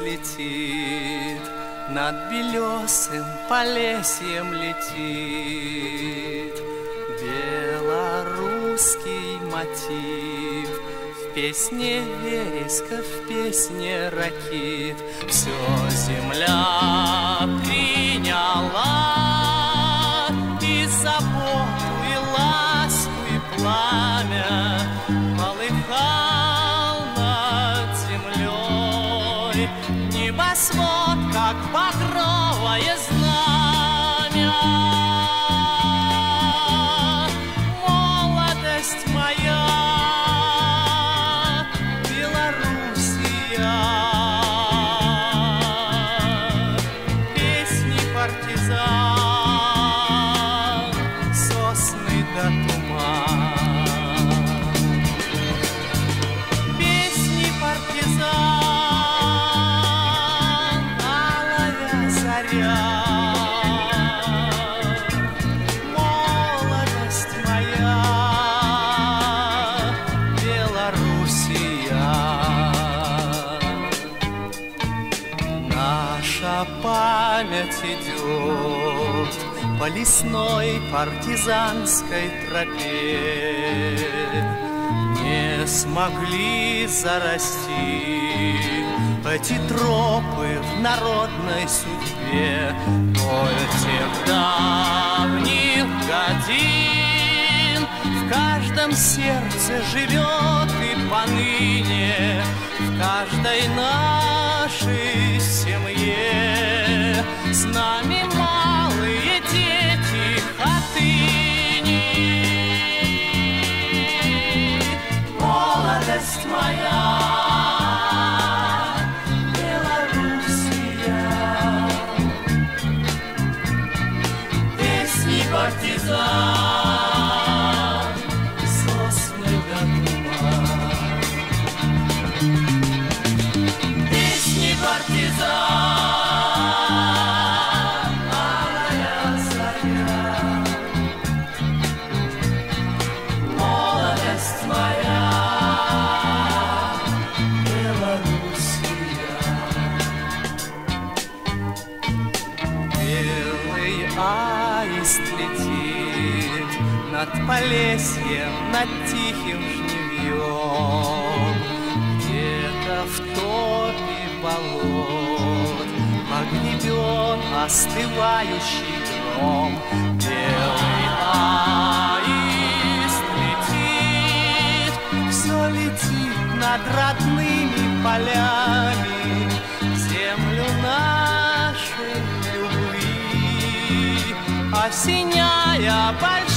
летит, над белесым полесьем летит белорусский мотив. В песне вереска, в песне ракит Все земля память идет по лесной партизанской тропе. Не смогли зарасти эти тропы в народной судьбе Боль тех давних годин в каждом сердце живет и поныне В каждой нашей love. Над Полесьем, над тихим жневьем. Где-то в топе болот погребен остывающий гром. Белый аист летит, все летит над родными полями, землю нашей любви, осеняя большими